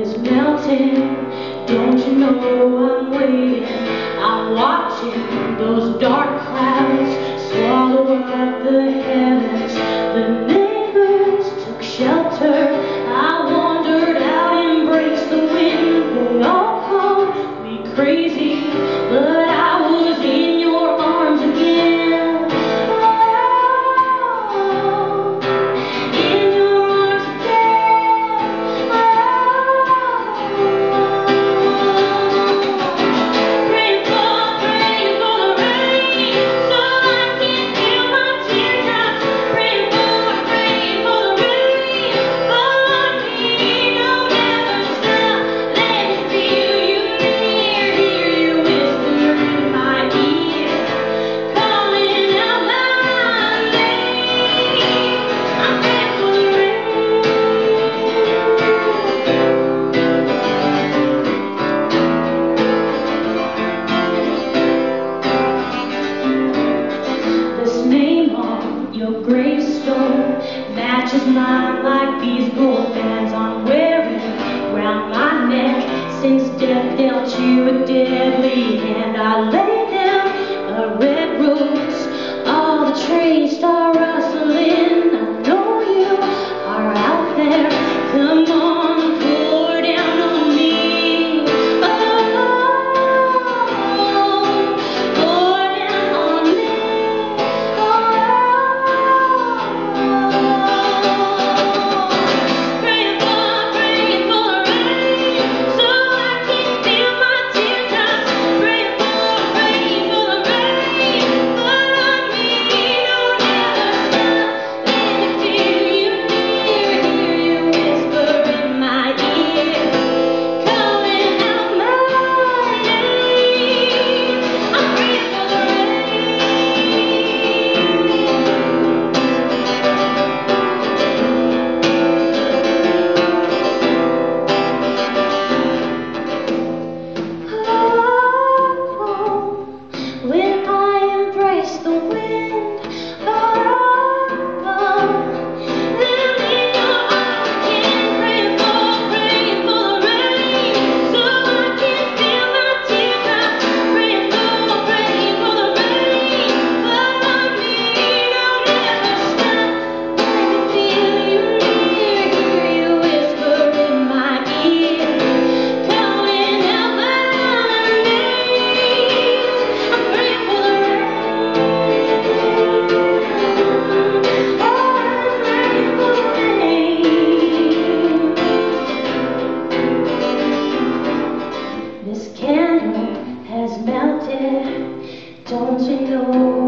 is melting. Don't you know I'm waiting? I'm watching those dark clouds Swallow up the heavens. The neighbors took shelter. I wandered out, embraced the wind They all called me crazy No gravestone matches mine like these gold bands I'm wearing round my neck. Since death dealt you a deadly hand, I lay. continuo.